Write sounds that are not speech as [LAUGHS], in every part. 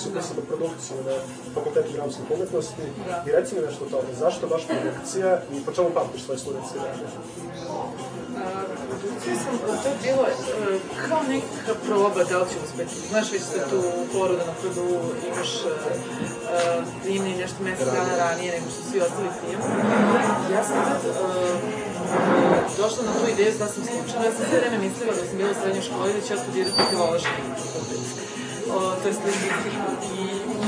se upisao na produkciju na fakultetu dramskih umetnosti da. i reci mi nešto o tome, zašto baš produkcija i po čemu pamtiš svoje studentske vreme? Produkciju sam, to je bilo e, kao neka proba da li će uspeti. Znaš, već ste tu poroda na prvu, imaš primni nešto mesec dana ranije nego što svi ostali tim. Ja sam tad došla na tu ideju da sam slučajno, ja sam sve vreme mislila da sam bila u srednjoj školi da ću ja studirati fakultet. To je lingvistiku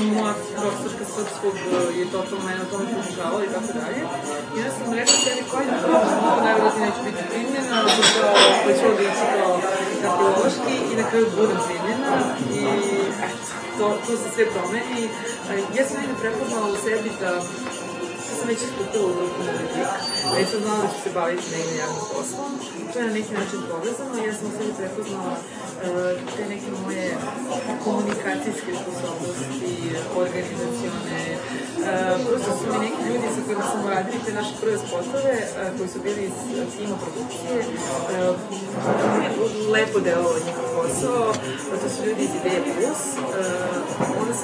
i moja profesorka srpskog je totalno mene o tome podržavala i tako dalje. I onda sam rekla sebi koji da to mogu najvjerojatno neću biti primljena, pa ću onda ići kao na i na kraju budem primljena i eto, to, to se sve promeni. Ja sam negde prepoznala u sebi da sam već iskupila u ruku na već sam znala da ću se baviti negdje javnim poslom. To je na neki način povezano ja sam sebi prepoznala uh, te neke moje komunikacijske sposobnosti, organizacione. Uh, prosto su mi neki ljudi sa kojima sam radili te naše prve spotove, uh, koji su bili iz tima produkcije, lepo delovao njihov posao, to su ljudi iz Ideje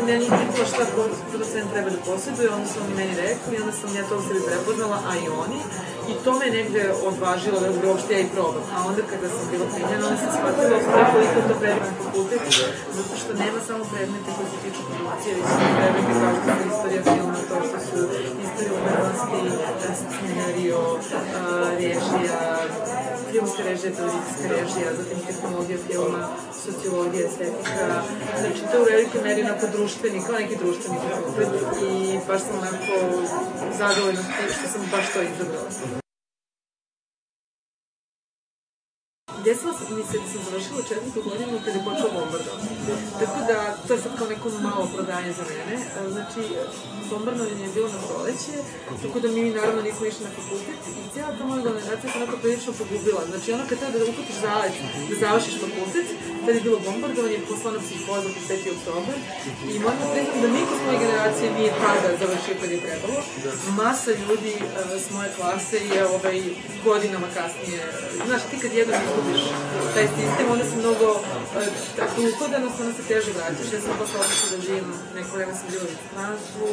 ja njih pitala šta producent treba da posjeduje, onda su oni meni rekli, onda sam ja to u sebi prepoznala, a i oni. I to me negde odvažilo da uopšte ja i probam. A onda kada sam bila primljena, onda sam shvatila koliko to predivan fakultet, zato što nema samo predmete koji se tiču produkcije, već su predmete kao što su istorija filma, kao što su istorija umetnosti, scenario, režija, filmska režija, televizijska režija, zatim tehnologija filma, sociologija, estetika. Znači, to u velikoj meri onako društveni, kao neki društveni fakultet i baš sam onako zadovoljna što sam baš to izabrala. Desilo mi se da sam završila četvrtu godinu kada je počeo bombardovanje. Tako da, to je sad kao neko malo prodanje za mene. Znači, bombardovanje je bilo na proleće, tako da mi naravno nismo išli na fakultet i cijela ta moja generacija se onako prilično pogubila. Znači, ono kad treba da ukupiš zalet, da završiš fakultet, tad je bilo bombardovanje, poslano psihoza po 5. oktober i moram priznam da niko s moje generacije nije tada završio kad je trebalo. Masa ljudi uh, s moje klase je ovaj, godinama kasnije, znaš, ti kad jednom izgubiš taj sistem, onda se mnogo uh, tako uhodanost, onda se teže vraćaš. Ja sam posle otišla da živim, neko vreme sam bila u inostranstvu.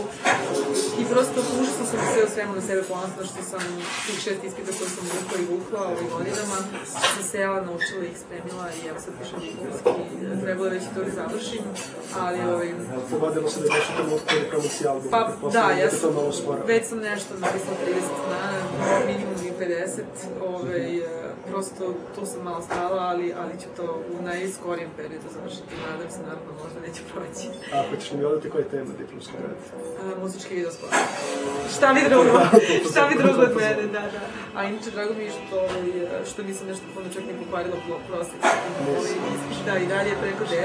I prosto užasno sam sve o svemu na sebe ponosna što sam tih šest ispita koje sam vukla i vukla ovih godinama, sam sela, naučila ih, spremila i evo sad pišem diplomski, trebalo već to da završim, ali ovaj... Pogodilo se da je nešto trenutno je promocija albuma, pa, da, ja sam, već sam nešto napisala 30 dana, minimum i 50, ovaj, prosto tu sam malo stala, ali, ali ću to u najskorijem periodu završiti. Nadam se, naravno, možda neće proći. A, pa ćeš mi odati koja je tema diplomskog rada? Muzički video spot. Šta mi drugo? [LAUGHS] Šta mi drugo od mene, da, da. A inače, drago mi je što, što nisam nešto puno čak ni pokvarila prosek. Da, i dalje preko 9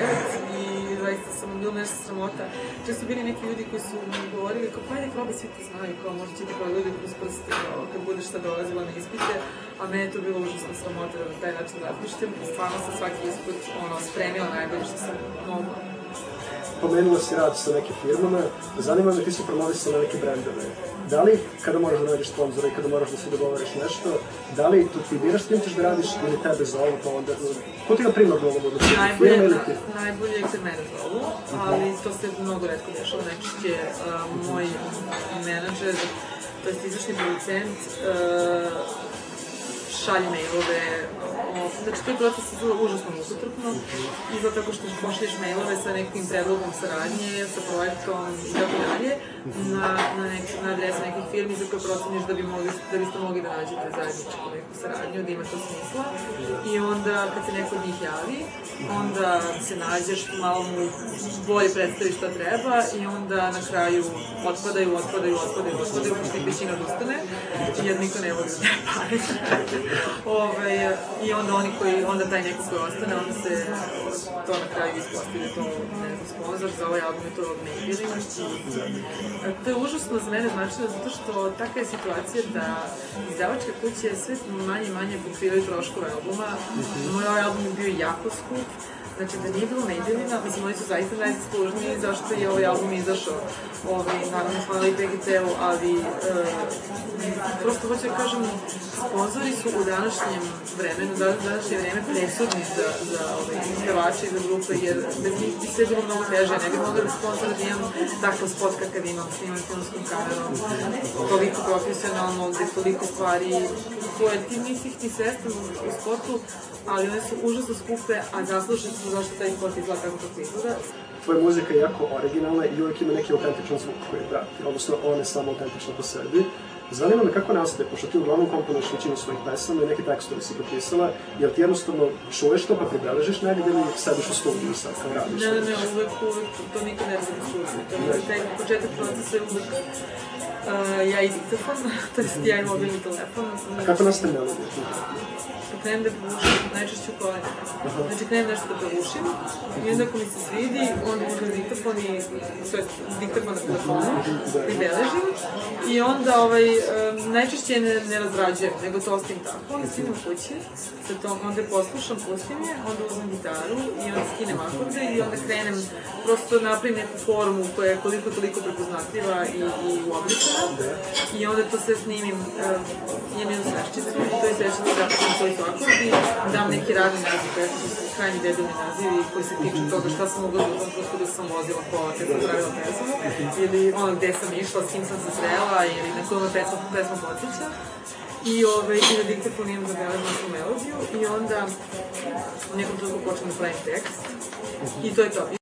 i zaista sam bilo nešto sramota. Često su bili neki ljudi koji su mi govorili kao pa ajde probi, svi te znaju, kao možda će ti pogledati kroz prste, kao kad budeš sad dolazila na ispite, a mene je to bilo užasno sramota da na taj način razmišljam stvarno sam svaki ispit ono, spremila najbolje što sam mogla pomenula si rad sa nekim firmama, zanima me ti si promovisala neke brendove. Da li, kada moraš da nađeš sponzora i kada moraš da se dogovoriš nešto, da li to ti biraš s kim ćeš da radiš ili tebe zovu pa onda... Ko ti na primjer da ovo odluči? Najbolje, na, najbolje je kad mene zovu, ali to se mnogo redko dešava. Najčešće uh, moj menadžer, to je izvršni producent, uh, šalje mailove, znači to je proces užasno mukotrpno, i zato tako što pošliješ mailove sa nekim predlogom saradnje, sa projektom i tako dalje, na, na, nek, na adres nekih firmi za koje proceniš da, bi mogli, da biste mogli da nađete zajedničku neku saradnju, da ima to smisla. I onda kad se neko od njih javi, onda se nađeš, malo mu bolje predstaviš šta treba i onda na kraju otpadaju, otpadaju, otpadaju, otpadaju, pošto ih većina odustane, jer niko ne voli da. [LAUGHS] Ove, I onda oni koji, onda taj neko koji ostane, onda se to na kraju ispostavi to, ne znam, sponsor za ovaj album je to Maybelline to je užasno za mene značilo zato što takva je situacija da izdavačke kuće sve manje i manje pokrivaju troškove albuma. Moj ovaj album je bio jako skup, Znači, da nije bilo Maybellina, mislim, oni su zaista najzaslužniji zašto je ovaj album izašao. Ovaj, naravno, hvala i PGT-u, ali e, prosto hoću da kažem, sponzori su u današnjem vremenu, da, današnje vreme presudni za, za ovaj, pevača iza grupe, jer bez njih bi sve bilo mnogo teže. Ne bi mogla da sponsora da imam takav spot kakav imam s njimom filmskom kamerom, toliko profesionalno, gde toliko stvari koje ti nisi ti svestan u spotu, ali one su užasno skupe, a zaslužene su zašto taj spot izgleda kako kako izgleda. Tvoja muzika je jako originalna i uvijek ima neki autentičan zvuk koji prati, odnosno ona je samo autentična po sebi. Zanima me kako nastaje, pošto ti uglavnom komponuješ većinu svojih pesama i neke tekstove si potpisala, jel ti jednostavno čuješ to pa pribeležiš negdje ili sediš u studiju sad kad radiš? Ne, ne, ne, uvek, uvek, to nikad ne znam studiju. To je taj početak procesa je uvek uh, ja i diktafon, [LAUGHS] to jest ja i mobilni telefon. A kako nastaje melodija? krenem da pevušim najčešće u kolima. Znači krenem nešto da pevušim i onda ako mi se svidi, onda uzmem diktafon i, to je diktafon na telefonu, pribeležim i onda ovaj, um, najčešće ne, ne razrađujem, nego to ostavim tako, onda stignem kući, sa tom, onda poslušam, pustim je, onda uzmem gitaru i onda skinem akorde i onda krenem, prosto napravim neku formu koja je koliko toliko prepoznatljiva i, i uobličena i onda to sve snimim, um, imam jednu sveščicu i to je sveščica zapisam koji su akordi, dam neki radni naziv pesme, krajnji debilni nazivi koji se tiču toga šta sam mogla da u tom trenutku da sam vozila kola kad sam pravila pesmu, ili ono gde sam išla, s kim sam se srela, ili na koju me pesma, pesma podsjeća. I, ove, i na diktafon imam da beležim tu melodiju i onda u nekom trenutku počnem da pravim tekst i to je to.